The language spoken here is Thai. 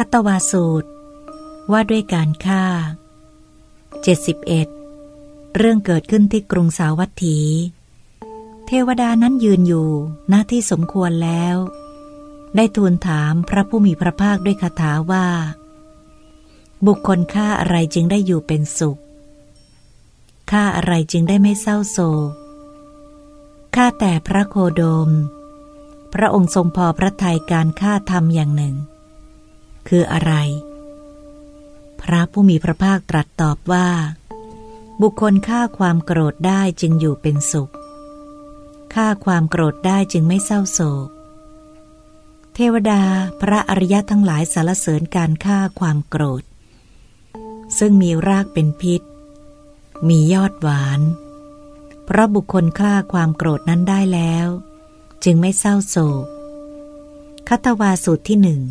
คัตวาสูตร ว่าด้วยการฆ่า 71 เรื่องเกิดขึ้นที่กรุงสาวัตถี เทวดานั้นยืนอยู่หน้าที่สมควรแล้ว ได้ทูลถามพระผู้มีพระภาคด้วยคาถาว่า บุคคลฆ่าอะไรจึงได้อยู่เป็นสุขฆ่าอะไรจึงได้ไม่เศร้าโศกฆ่าแต่พระโคโดม พระองค์ทรงพอพระทัยการฆ่าทำอย่างหนึ่ง คืออะไร พระผู้มีพระภาคตรัสตอบว่า บุคคลฆ่าความโกรธได้จึงอยู่เป็นสุขฆ่าความโกรธได้จึงไม่เศร้าโศก เทวดาพระอริยะทั้งหลายสารเสริญการฆ่าความโกรธ ซึ่งมีรากเป็นพิษ มียอดหวาน เพราะบุคคลฆ่าความโกรธนั้นได้แล้ว จึงไม่เศร้าโศกคัตวาสูตรที่หนึ่ง